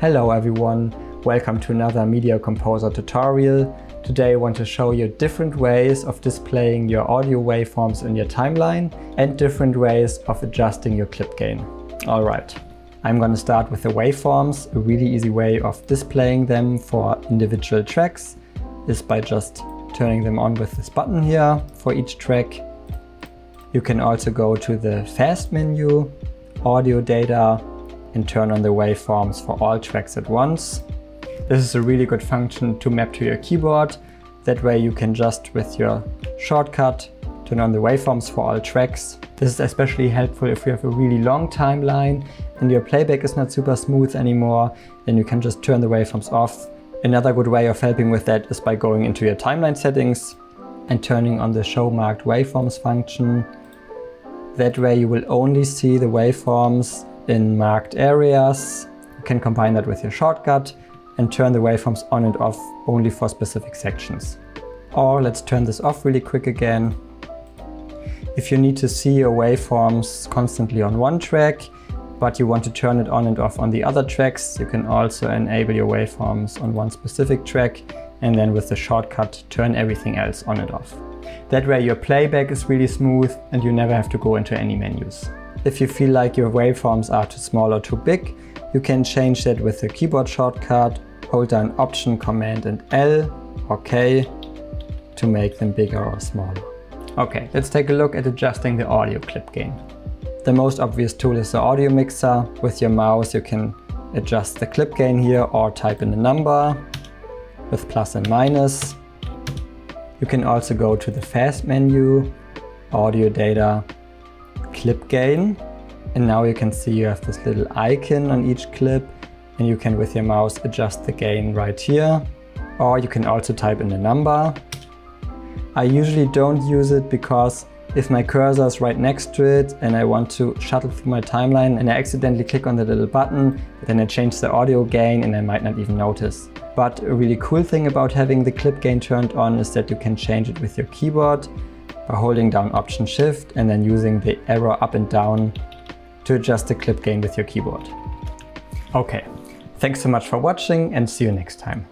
Hello everyone, welcome to another Media Composer tutorial. Today I want to show you different ways of displaying your audio waveforms in your timeline and different ways of adjusting your clip gain. Alright, I'm going to start with the waveforms. A really easy way of displaying them for individual tracks is by just turning them on with this button here for each track. You can also go to the fast menu, audio data, and turn on the waveforms for all tracks at once. This is a really good function to map to your keyboard. That way you can just with your shortcut turn on the waveforms for all tracks. This is especially helpful if you have a really long timeline and your playback is not super smooth anymore, then you can just turn the waveforms off. Another good way of helping with that is by going into your timeline settings and turning on the show marked waveforms function. That way you will only see the waveforms in marked areas. You can combine that with your shortcut and turn the waveforms on and off only for specific sections. Or let's turn this off really quick again. If you need to see your waveforms constantly on one track, but you want to turn it on and off on the other tracks, you can also enable your waveforms on one specific track and then with the shortcut turn everything else on and off. That way your playback is really smooth and you never have to go into any menus. If you feel like your waveforms are too small or too big, you can change that with the keyboard shortcut, hold down Option, Command and L or K to make them bigger or smaller. Okay, let's take a look at adjusting the audio clip gain. The most obvious tool is the audio mixer. With your mouse you can adjust the clip gain here or type in a number with plus and minus. You can also go to the fast menu, audio data clip gain. And now you can see you have this little icon on each clip and you can with your mouse adjust the gain right here. Or you can also type in a number. I usually don't use it because if my cursor is right next to it and I want to shuttle through my timeline and I accidentally click on the little button, then I change the audio gain and I might not even notice. But a really cool thing about having the clip gain turned on is that you can change it with your keyboard by holding down Option Shift and then using the arrow up and down to adjust the clip gain with your keyboard. Okay, thanks so much for watching and see you next time.